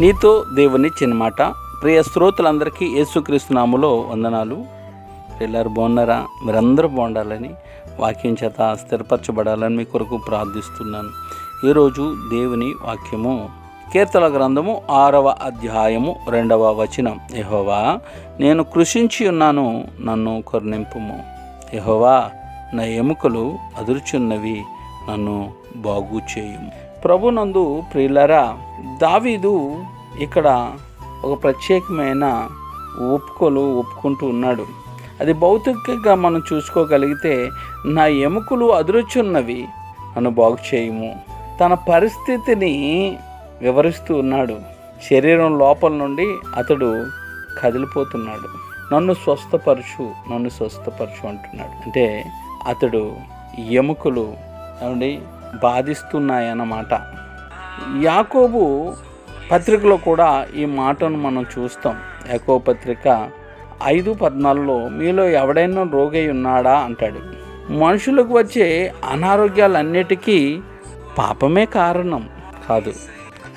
నీతో దేవుని చిన్నమాట ప్రియ శ్రోతలందరికీ యేసుక్రీస్తునాములో వందనాలు. పిల్లలు బాగున్నారా? మీరందరూ బాగుండాలని వాక్యం చేత స్థిరపరచబడాలని మీ కొరకు ప్రార్థిస్తున్నాను. ఈరోజు దేవుని వాక్యము కీర్తన గ్రంథము ఆరవ అధ్యాయము రెండవ వచనం. యెహోవా నేను కృషించి ఉన్నాను నన్ను కరుణింపుము. యహోవా నా ఎముకలు అదుర్చున్నవి నన్ను బాగు చేయుము ప్రభునందు ప్రియులరా దావీదు ఇక్కడ ఒక ప్రత్యేకమైన ఒప్పుకోలు ఒప్పుకుంటూ ఉన్నాడు. అది భౌతికంగా మనం చూసుకోగలిగితే నా ఎముకలు అదురుచున్నవి నన్ను బాగు చేయము. తన పరిస్థితిని వివరిస్తూ ఉన్నాడు. శరీరం లోపల నుండి అతడు కదిలిపోతున్నాడు. నన్ను స్వస్థపరచు నన్ను స్వస్థపరచు అంటున్నాడు. అంటే అతడు ఎముకలు ఏమండి? బాధిస్తున్నాయన్నమాట. యాకోబు పత్రికలో కూడా ఈ మాటను మనం చూస్తాం. యాకో పత్రిక ఐదు పద్నాలుగులో మీలో ఎవడైనా రోగై ఉన్నాడా అంటాడు. మనుషులకు వచ్చే అనారోగ్యాలన్నిటికీ పాపమే కారణం కాదు.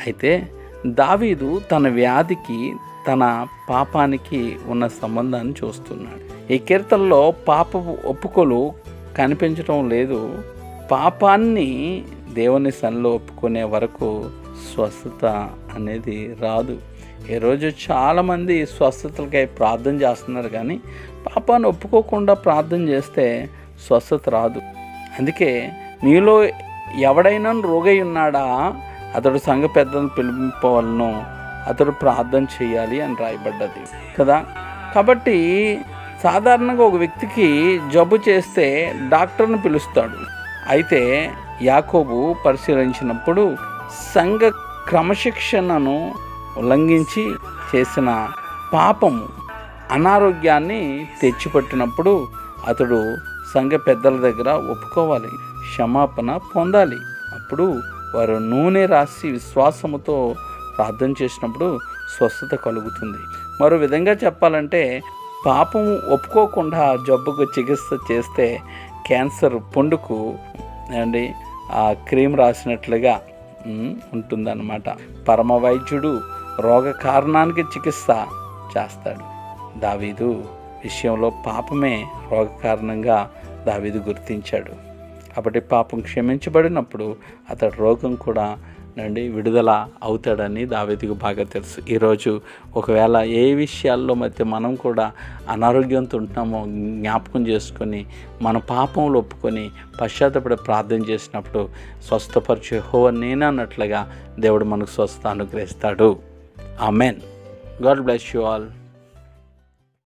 అయితే దావీదు తన వ్యాధికి తన పాపానికి ఉన్న సంబంధాన్ని చూస్తున్నాడు. ఈ కీర్తనలో పాప ఒప్పుకోలు కనిపించడం లేదు. పాపాన్ని దేవుని సన్నిలో ఒప్పుకునే వరకు స్వస్థత అనేది రాదు. ఈరోజు చాలామంది స్వస్థతలకై ప్రార్థన చేస్తున్నారు కానీ పాపాన్ని ఒప్పుకోకుండా ప్రార్థన చేస్తే స్వస్థత రాదు. అందుకే మీలో ఎవడైనా రోగై ఉన్నాడా? అతడు సంఘ పెద్దలను పిలిపింపవలను అతడు ప్రార్థన చేయాలి అని రాయబడ్డది కదా. కాబట్టి సాధారణంగా ఒక వ్యక్తికి జబ్బు చేస్తే డాక్టర్ని పిలుస్తాడు. అయితే యాకోబు పరిశీలించినప్పుడు సంఘ క్రమశిక్షణను ఉల్లంఘించి చేసిన పాపము అనారోగ్యాన్ని తెచ్చిపెట్టినప్పుడు అతడు సంఘ పెద్దల దగ్గర ఒప్పుకోవాలి క్షమాపణ పొందాలి. అప్పుడు వారు నూనె రాసి విశ్వాసముతో ప్రార్థన చేసినప్పుడు స్వస్థత కలుగుతుంది. మరో విధంగా చెప్పాలంటే పాపం ఒప్పుకోకుండా జబ్బుకు చికిత్స చేస్తే క్యాన్సర్ పుండుకు అండి ఆ క్రీమ్ రాసినట్లుగా ఉంటుందన్నమాట. పరమ వైద్యుడు రోగ కారణానికి చికిత్స చేస్తాడు. దావీదు విషయంలో పాపమే రోగ కారణంగా దావీదు గుర్తించాడు. కాబట్టి పాపం క్షమించబడినప్పుడు అతడు రోగం కూడా నుండి విడుదల అవుతాడని దావేదికి బాగా తెలుసు. ఈరోజు ఒకవేళ ఏ విషయాల్లో మధ్య మనం కూడా అనారోగ్యంతో ఉంటున్నామో జ్ఞాపకం చేసుకొని మన పాపంలో ఒప్పుకొని పశ్చాత్తపడి ప్రార్థన చేసినప్పుడు స్వస్థపరిచే హో నేనన్నట్లుగా దేవుడు మనకు స్వస్థ అనుగ్రహిస్తాడు. Amen God bless you all.